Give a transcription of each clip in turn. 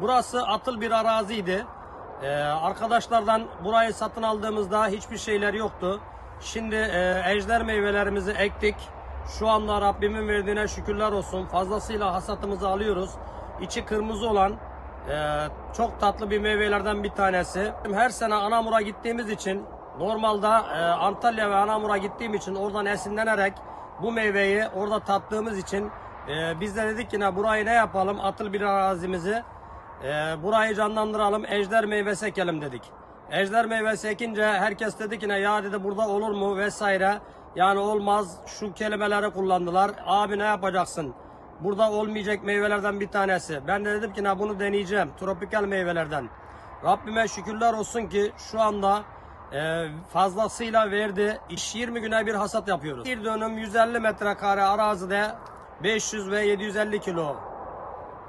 Burası atıl bir araziydi. Ee, arkadaşlardan burayı satın aldığımızda hiçbir şeyler yoktu. Şimdi e, ejder meyvelerimizi ektik. Şu anda Rabbimin verdiğine şükürler olsun. Fazlasıyla hasatımızı alıyoruz. İçi kırmızı olan e, çok tatlı bir meyvelerden bir tanesi. Her sene Anamur'a gittiğimiz için normalde e, Antalya ve Anamur'a gittiğim için oradan esinlenerek bu meyveyi orada tattığımız için e, biz de dedik ki burayı ne yapalım atıl bir arazimizi e, burayı canlandıralım ejder meyvesi ekelim dedik. Ejder meyvesi ekince herkes dedi ki ne ya dedi burada olur mu vesaire. Yani olmaz şu kelimeleri kullandılar. Abi ne yapacaksın? Burada olmayacak meyvelerden bir tanesi. Ben de dedim ki ne bunu deneyeceğim. Tropikal meyvelerden. Rabbime şükürler olsun ki şu anda e, fazlasıyla verdi. İş 20 güne bir hasat yapıyoruz. Bir dönüm 150 metrekare arazide 500 ve 750 kilo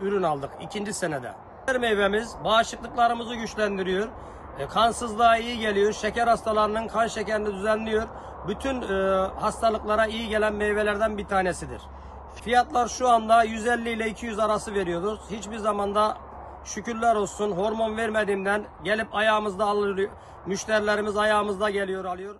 ürün aldık ikinci senede. Meyvemiz bağışıklıklarımızı güçlendiriyor. E, kansızlığa iyi geliyor. Şeker hastalarının kan şekerini düzenliyor. Bütün e, hastalıklara iyi gelen meyvelerden bir tanesidir. Fiyatlar şu anda 150 ile 200 arası veriyoruz. Hiçbir zamanda şükürler olsun hormon vermediğimden gelip ayağımızda alıyor. Müşterilerimiz ayağımızda geliyor alıyor.